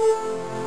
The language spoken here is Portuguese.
Música